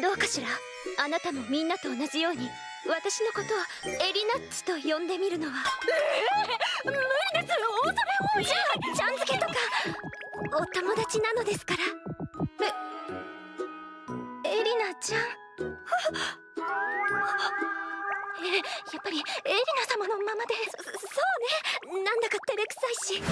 どうかしら？あなたもみんなと同じように私のことをエリナッツと呼んでみるのは。えー、無理です！恐れ多いじゃあちゃん付けとか。お友達なのですから。えエリナちゃん？えやっぱりエリナ様のままでそそうね。なんだか照れくさいし。